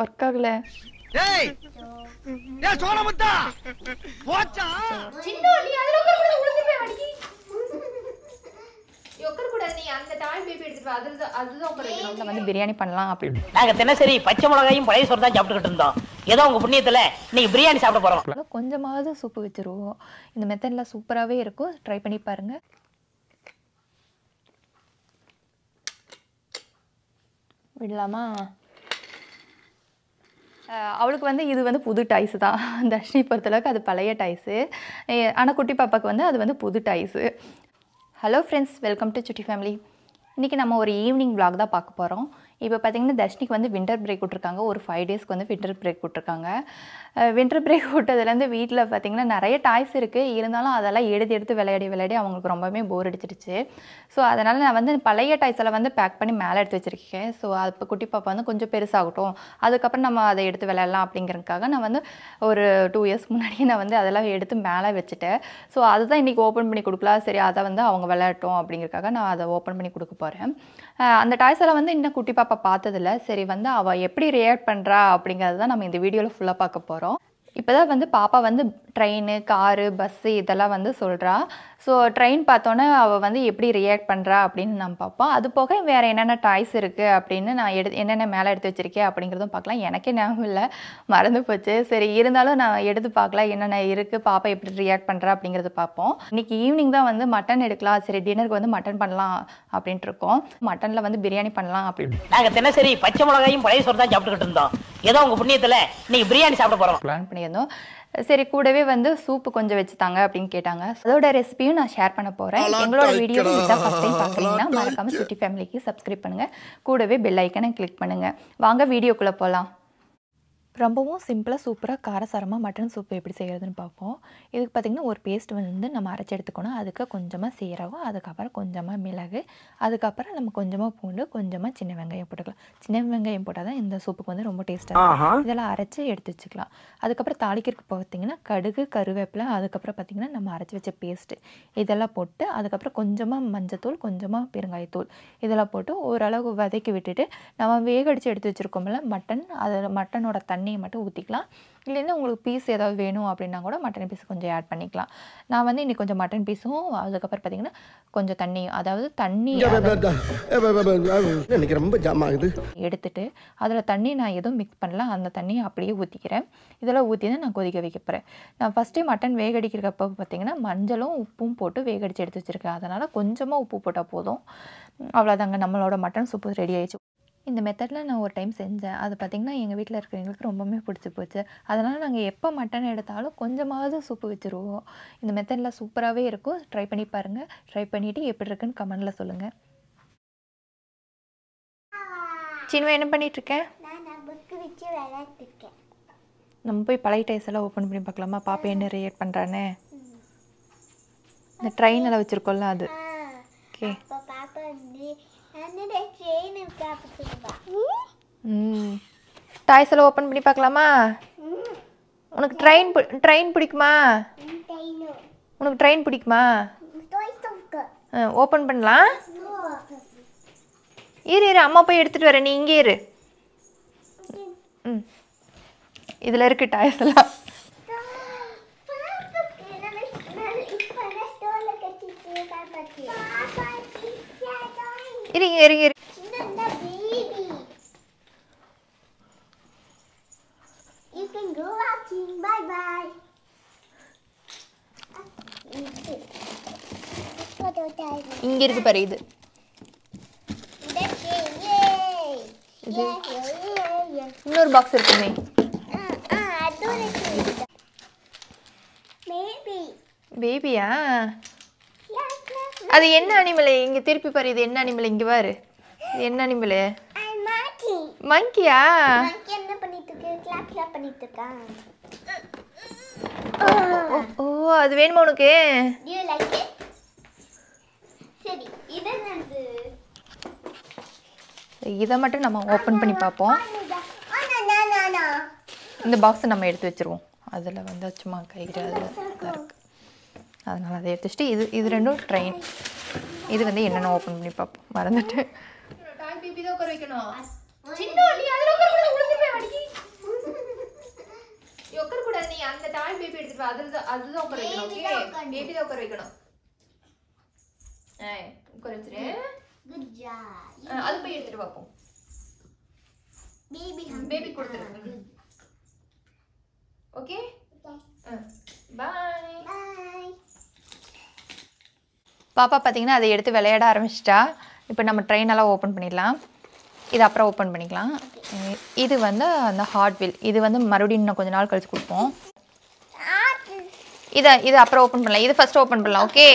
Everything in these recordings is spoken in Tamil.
ஒர்க் ஆகல. போச்சா? சின்ன அதுல உளுந்து போய் அடிக்கி. வந்து பிரியாணி பண்ணலாம் அப்படி நாங்க தினசரி பச்சை மிளகாயும் பழைய சோறு தான் சாப்பிட்டுக்கிட்டு இருந்தோம். ஏதோ உங்க புண்ணியத்துல இன்னைக்கு பிரியாணி சாப்பிட போறோம். கொஞ்சமாவது சூப்பு வச்சுருவோம். இந்த மெத்தடில் சூப்பராகவே இருக்கும். ட்ரை பண்ணி பாருங்க. விடலாமா? அவளுக்கு வந்து இது வந்து புது டைஸு தான். தர்ஷினி பொறுத்தளவுக்கு அது பழைய டைஸு ஆனால் குட்டி பாப்பாவுக்கு வந்து அது வந்து புது dyes hello friends welcome to Chutti family இன்றைக்கி நம்ம ஒரு ஈவினிங் விளாக் தான் பார்க்க போகிறோம் இப்போ பார்த்தீங்கன்னா தர்ஷினிக்கு வந்து வின்டர் பிரேக் விட்ருக்காங்க ஒரு ஃபைவ் டேஸ்க்கு வந்து வின்டர் பிரேக் விட்ருக்காங்க வின்டர் பிரேக் விட்டதுலேருந்து வீட்டில் பார்த்தீங்கன்னா நிறைய டாய்ஸ் இருக்குது இருந்தாலும் அதெல்லாம் எடுத்து எடுத்து விளையாடி விளையாடி அவங்களுக்கு ரொம்பவே போர் அடிச்சிருச்சு ஸோ அதனால் நான் வந்து பழைய டாய்ஸ் எல்லாம் வந்து பேக் பண்ணி மேலே எடுத்து வச்சுருக்கேன். ஸோ அப்போ குட்டி பாப்பா வந்து கொஞ்சம் பெருசாகட்டும். அதுக்கப்புறம் நம்ம அதை எடுத்து விளையாடலாம் அப்படிங்கிறதுக்காக நான் வந்து ஒரு டூ இயர்ஸ் முன்னாடியே நான் வந்து அதெல்லாம் எடுத்து மேலே வச்சுட்டேன். ஸோ அதுதான் இன்றைக்கி ஓப்பன் பண்ணி கொடுக்கலாம். சரி அதை வந்து அவங்க விளையாட்டும் அப்படிங்கிறதுக்காக நான் அதை ஓப்பன் பண்ணி கொடுக்க போகிறேன் அந்த டாய்ஸ் எல்லாம் வந்து இன்னும் குட்டி பாப்பா பார்த்ததில்ல. சரி வந்து அவள் எப்படி ரியாக்ட் பண்ணுறா அப்படிங்கிறது தான் நம்ம இந்த வீடியோவில் ஃபுல்லாக பார்க்க போகிறோம் இப்போ தான் வந்து பாப்பா வந்து ட்ரெயின் காரு பஸ்ஸு இதெல்லாம் வந்து சொல்கிறா ஸோ ட்ரெயின் பார்த்தோன்னே அவள் வந்து எப்படி ரியாக்ட் பண்ணுறா அப்படின்னு நம்ம பார்ப்போம். அது போக வேறு என்னென்ன டாய்ஸ் இருக்குது அப்படின்னு நான் எடு என்னென்ன மேலே எடுத்து வச்சிருக்கேன் அப்படிங்கிறதும் பார்க்கலாம். எனக்கே ஞாபகம் இல்லை. மறந்து போச்சு. சரி இருந்தாலும் நான் எடுத்து பார்க்கலாம். என்னென்ன இருக்குது பாப்பா எப்படி ரியாக்ட் பண்ணுறா அப்படிங்கிறத பார்ப்போம். இன்னைக்கு ஈவினிங் தான் வந்து மட்டன் எடுக்கலாம். சரி டின்னருக்கு வந்து மட்டன் பண்ணலாம் அப்படின்ட்டு இருக்கோம். மட்டனில் வந்து பிரியாணி பண்ணலாம் அப்படி. நாங்க தினசரி பச்சை மிளகாயும் பழைய சோறு தான் சாப்பிட்டுக்கிட்டு இருந்தோம். ஏதோ உங்க புண்ணியத்துல இன்னைக்கு பிரியாணி சாப்பிட போறோம். பிளான் பண்ணியிருந்தோம். சரி கூடவே வந்து சூப்பு கொஞ்சம் வச்சுத்தாங்க அப்படின்னு கேட்டாங்க. அதோட ரெசிபியும் நான் ஷேர் பண்ண போகிறேன் எங்களோட வீடியோ இதான் ஃபஸ்ட் டைம் பார்க்குறீங்கன்னா மறக்காம சுட்டி ஃபேமிலிக்கு சப்ஸ்கிரைப் பண்ணுங்கள் கூடவே பெல் ஐக்கனை கிளிக் பண்ணுங்கள் வாங்க வீடியோக்குள்ளே போகலாம் ரொம்பவும் சிம்பிளாக சூப்பராக காரசாரமாக மட்டன் சூப்பு எப்படி செய்கிறதுன்னு பார்ப்போம். இதுக்கு பார்த்திங்கன்னா ஒரு பேஸ்ட் வந்து நம்ம அரைச்சி எடுத்துக்கணும். அதுக்கு கொஞ்சமாக சீரகம் அதுக்கப்புறம் கொஞ்சமாக மிளகு அதுக்கப்புறம் நம்ம கொஞ்சமாக பூண்டு கொஞ்சமாக சின்ன வெங்காயம் போட்டுக்கலாம். சின்ன வெங்காயம் போட்டால் தான் இந்த சூப்புக்கு வந்து ரொம்ப டேஸ்ட்டாக இருக்கும். இதெல்லாம் அரைச்சி எடுத்து வச்சுக்கலாம் அதுக்கப்புறம் தாளிக்கிறதுக்கு பார்த்தீங்கன்னா கடுகு கருவேப்பிலை அதுக்கப்புறம் பார்த்திங்கன்னா நம்ம அரைச்சி வச்ச பேஸ்ட்டு இதெல்லாம் போட்டு அதுக்கப்புறம் கொஞ்சமாக மஞ்சத்தூள் கொஞ்சமாக பெருங்காயத்தூள் இதெல்லாம் போட்டு ஓரளவு வதக்கி விட்டுட்டு நம்ம வேகடிச்சு எடுத்து வச்சுருக்கோம்ல மட்டன் அது மட்டனோட தண்ணியை மட்டும் ஊற்றிக்கலாம் இல்லைன்னா உங்களுக்கு பீஸ் ஏதாவது வேணும் அப்படின்னா கூட மட்டன் பீஸ் கொஞ்சம் ஆட் பண்ணிக்கலாம் நான் வந்து இன்னைக்கு கொஞ்சம் மட்டன் பீஸும் அதுக்கப்புறம் பார்த்திங்கன்னா கொஞ்சம் தண்ணி அதாவது தண்ணி எனக்கு ரொம்ப ஜாம் ஆகுது எடுத்துட்டு அதில் தண்ணி நான் எதுவும் மிக்ஸ் பண்ணல அந்த தண்ணியை அப்படியே ஊற்றிக்கிறேன் இதெல்லாம் ஊற்றி தான் நான் கொதிக்க வைக்க போகிறேன் நான் ஃபஸ்ட்டு மட்டன் வேகடிக்கிறப்ப பார்த்தீங்கன்னா மஞ்சளும் உப்பும் போட்டு வேகடிச்சு எடுத்து வச்சுருக்கேன் அதனால் கொஞ்சமாக உப்பு போட்டால் போதும் அவ்வளோதாங்க நம்மளோட மட்டன் சூப்பு ரெடி ஆயிடுச்சு இந்த மெத்தடில் நான் ஒரு டைம் செஞ்சேன். அது பார்த்திங்கன்னா எங்கள் வீட்டில் இருக்கிறவங்களுக்கு ரொம்பவே பிடிச்சி போச்சு. அதனால் நாங்கள் எப்போ மட்டன் எடுத்தாலும் கொஞ்சமாவது சூப்பு வச்சுருவோம். இந்த மெத்தடில் சூப்பராகவே இருக்கும். ட்ரை பண்ணி பாருங்கள் ட்ரை பண்ணிவிட்டு எப்படி இருக்குன்னு கமெண்டில் சொல்லுங்கள் சின்ன என்ன பண்ணிகிட்ருக்கேன் நம்ம போய் பழைய டைஸ் எல்லாம் ஓப்பன் பண்ணி பார்க்கலாமா? பாப்பா என்ன ரியாக்ட் பண்ணுறானே இந்த ட்ரெயின் எல்லாம் வச்சுருக்கோம்ல அது. ஓகே இப்போ பாப்பா வந்து என்னோட ட்ரெயின் இருக்கா அப்போ சொல்லுவா ம் டாய்ஸ் எல்லாம் ஓப்பன் பண்ணி பார்க்கலாமா? உனக்கு ட்ரெயின் ட்ரெயின் பிடிக்குமா? ட்ரெயினு உனக்கு ட்ரெயின் பிடிக்குமா? ஓப்பன் பண்ணலாம் இரு இரு அம்மா போய் எடுத்துகிட்டு வரேன். நீ இங்கே இரு. ம். இதில் இருக்கு டாய்ஸ் எல்லாம். இருங்க இரு You can go watching. Bye bye. இங்கே இருக்கு பாரு இது. இன்னொரு பாக்ஸ் இருக்குமே Ah, ah. பேபியா. அது என்ன அனிமல்? இங்கே திருப்பி பாரு இது என்ன அனிமல்? இங்கே பாரு. இது என்ன அனிமல். மங்கியா என்ன பண்ணிட்டு இருக்கு கிளாப் கிளாப் பண்ணிட்டு இருக்கான் ஓ அது வேணுமா உனக்கு? சரி இது மட்டும் நம்ம ஓப்பன் பண்ணி பார்ப்போம். இந்த பாக்ஸை நம்ம எடுத்து வச்சிருவோம். அதில் வந்து சும்மா இருக்கு அதனால் அதை எடுத்து வச்சுட்டு இது இது ரெண்டும் ட்ரெயின் இது வந்து என்னென்ன ஓப்பன் பண்ணி பார்ப்போம் மறந்துட்டு அந்த டாய் பேபி எடுத்துட்டு அதுதான் அதுதான் உட்கார வைக்கணும் ஓகே பேபி தான் உட்கார வைக்கணும் உட்கார வச்சிரு அது போய் எடுத்துட்டு பார்ப்போம் பேபி பேபி கொடுத்துரு ஓகே பாப்பா பார்த்தீங்கன்னா அதை எடுத்து விளையாட ஆரம்பிச்சிட்டா. இப்போ நம்ம ட்ரெயினெல்லாம் ஓப்பன் பண்ணிடலாம். இது அப்புறம் ஓப்பன் பண்ணிக்கலாம். இது வந்து அந்த ஹார்ட்வில் இது வந்து மறுபடியும் இன்னும் கொஞ்ச நாள் கழிச்சு கொடுப்போம். இதை இது அப்புறம் ஓப்பன் பண்ணலாம். இது ஃபஸ்ட்டு ஓப்பன் பண்ணலாம் ஓகே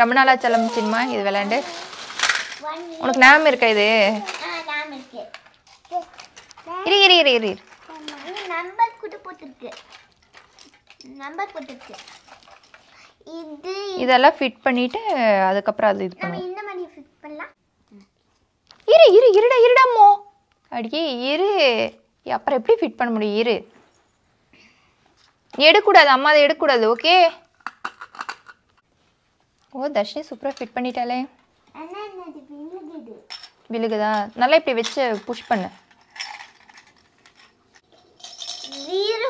ரொம்ப நாளா செல்லம் சினிமா இது விளையாண்டு. உனக்கு ஞாபகம் இருக்கா இது? இரு இரு இரு இரு இரு. நம்பர் போட்டிருக்கு இது இதெல்லாம் ஃபிட் பண்ணிட்டு அதுக்கப்புறம் அது இது நம்ம பண்ணுவோம் இந்த மாதிரி ஃபிட் பண்ணலாம். இரு இரு இருடா இருடாமோ அடியே இரு. அப்புறம் எப்படி ஃபிட் பண்ண முடியும்? இரு. நீ எடுக்கக்கூடாது அம்மா அதை எடுக்கக்கூடாது ஓகே? ஓ தர்ஷினி சூப்பராக ஃபிட் பண்ணிட்டாலே விழுகுது. நல்லா இப்படி வச்சு புஷ் பண்ணு. ஜீரோ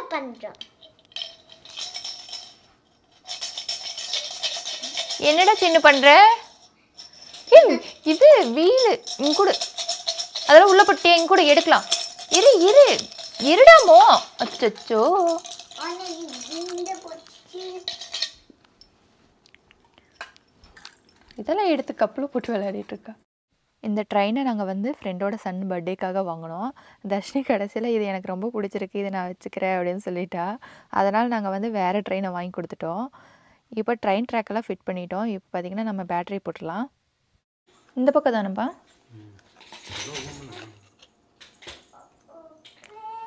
என்னடா சின்ன ஏய், இது வீலு இங்க கூட அதெல்லாம் உள்ள போட்டியே இங்க கூட எடுக்கலாம். இரு இரு. இருடாமோ போச்சு. இதெல்லாம் எடுத்து கப்பில் போட்டு விளையாடிட்டு இருக்கா. இந்த ட்ரெயினை நாங்கள் வந்து ஃப்ரெண்டோட சன் பர்த்டேக்காக வாங்கினோம். தர்ஷினி கடைசியில் இது எனக்கு ரொம்ப பிடிச்சிருக்கு இதை நான் வச்சுக்கிறேன் அப்படின்னு சொல்லிட்டா. அதனால் நாங்கள் வந்து வேறு ட்ரெயினை வாங்கி கொடுத்துட்டோம். இப்போ ட்ரெயின் ட்ராக்கெல்லாம் ஃபிட் பண்ணிட்டோம். இப்போ பார்த்தீங்கன்னா நம்ம பேட்டரி போட்டுடலாம். இந்த பக்கம் தானேப்பா?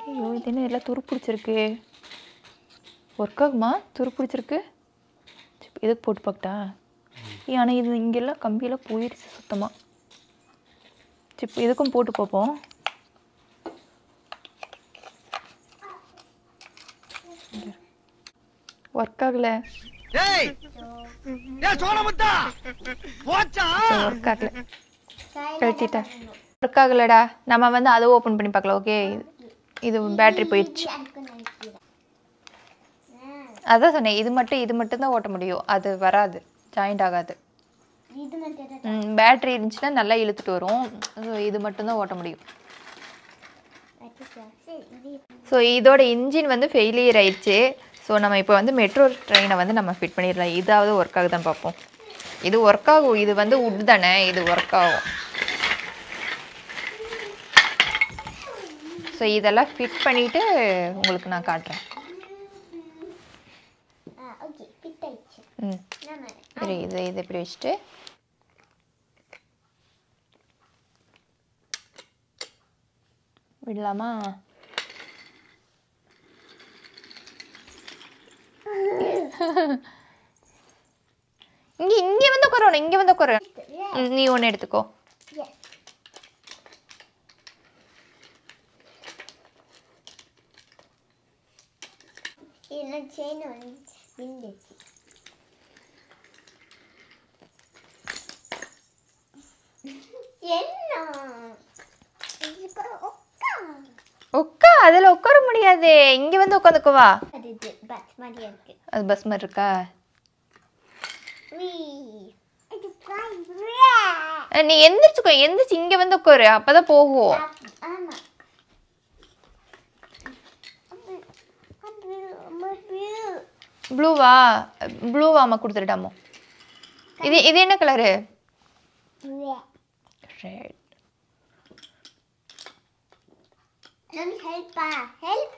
ஐயோ இது என்ன எல்லாம் துரு பிடிச்சிருக்கு? ஒர்க் ஆகுமா? துரு பிடிச்சிருக்கு? எதுக்கு இதுக்கு போட்டு பார்க்கட்டா? ஆனால் இது இங்கெல்லாம் கம்பியெல்லாம் போயிடுச்சு சுத்தமாக சிப் இதுக்கும் போட்டு பார்ப்போம். ஒர்க் ஆகல. போச்சா? ஒர்க் ஆகல கழட்டிட்டேன் ஒர்க் ஆகலடா. நம்ம வந்து அதை ஓப்பன் பண்ணி பார்க்கலாம் ஓகே இது பேட்டரி போயிடுச்சு. அதான் சொன்னேன் இது மட்டும் இது மட்டும் தான் ஓட்ட முடியும். அது வராது. ஜாயிண்ட் ஆகாது. பேட்டரி இருந்துச்சுன்னா நல்லா இழுத்துட்டு வரும். ஸோ இது மட்டும்தான் ஓட்ட முடியும். ஸோ இதோட இன்ஜின் வந்து ஃபெயிலியர் ஆயிடுச்சு. ஸோ நம்ம இப்போ வந்து மெட்ரோ ட்ரெயினை வந்து நம்ம ஃபிட் பண்ணிடலாம். இதாவது ஒர்க் ஆகுதான்னு பார்ப்போம். இது ஒர்க் ஆகும். இது வந்து உட் தானே. இது ஒர்க் ஆகும். ஸோ இதெல்லாம் ஃபிட் பண்ணிவிட்டு உங்களுக்கு நான் காட்டுறேன். ம். சரி இது இது இப்படி வச்சுட்டு. விடலாமா? இங்க இங்க வந்து உட்காரணும் இங்க வந்து உட்காரு ம், நீ ஒன்று எடுத்துக்கோ. என்ன? உட்கா அதில் உட்கார முடியாது. இங்க வந்து உட்காந்துக்கோவா அது இது பஸ் மாதிரியா இருக்கு அது பஸ் மாதிரி இருக்கா? நீ எந்திரிச்சுக்கோ எந்திரிச்சு இங்க வந்து உட்காரு அப்பதான் போகும். ஆமா. ப்ளூவா ப்ளூவாமா கொடுத்துட்டாமோ இது இது என்ன colour red Let me help, pa. Help?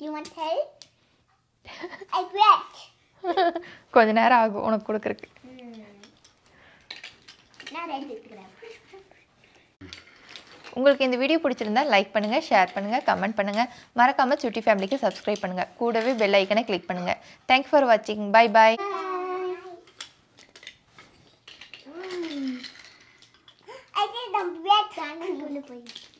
You want help? I bet. கொஞ்ச நேரம் ஆகும் உனக்கு கொடுக்குறக்கு உங்களுக்கு இந்த வீடியோ பிடிச்சிருந்தா லைக் பண்ணுங்க ஷேர் பண்ணுங்க கமெண்ட் பண்ணுங்க. மறக்காம சுட்டி ஃபேமிலிக்கு சப்ஸ்கிரைப் பண்ணுங்க. கூடவே பெல் ஐக்கனை கிளிக் பண்ணுங்க. தேங்க்ஸ் ஃபார் வாட்சிங் bye bye I did the red one. போய்